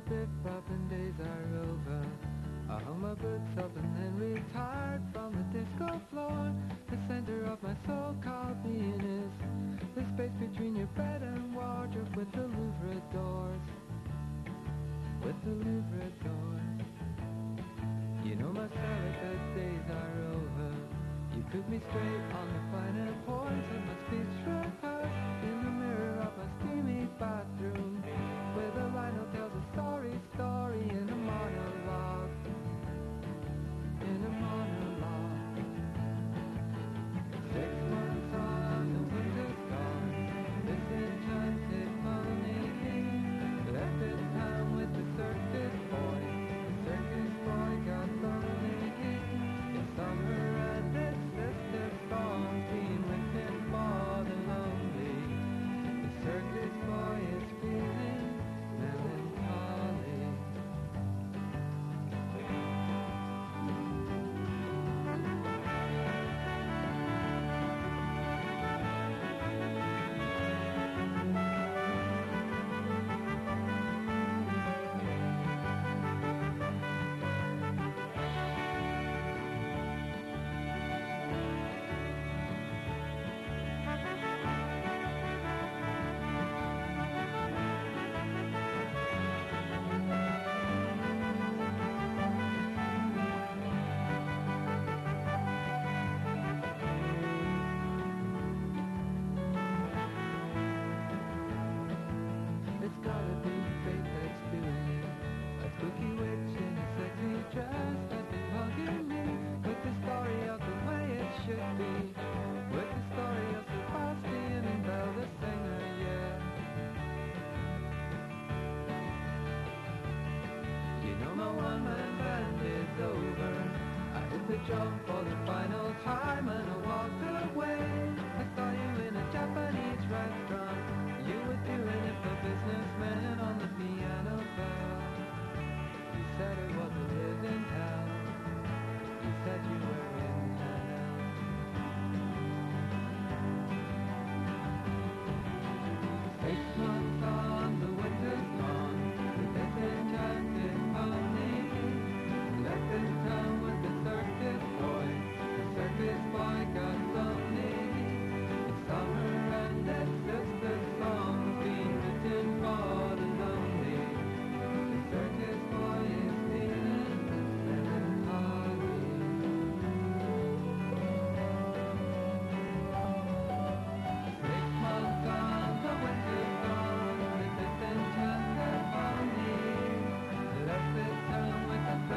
bip-bopping days are over. I hung my boots up and then retired from the disco floor. The center of my soul called being is the space between your bed and wardrobe with the Louvre doors. With the Louvre doors. You know my celibate days are over. You put me straight on the finer points of my speech job for the final time and I walked.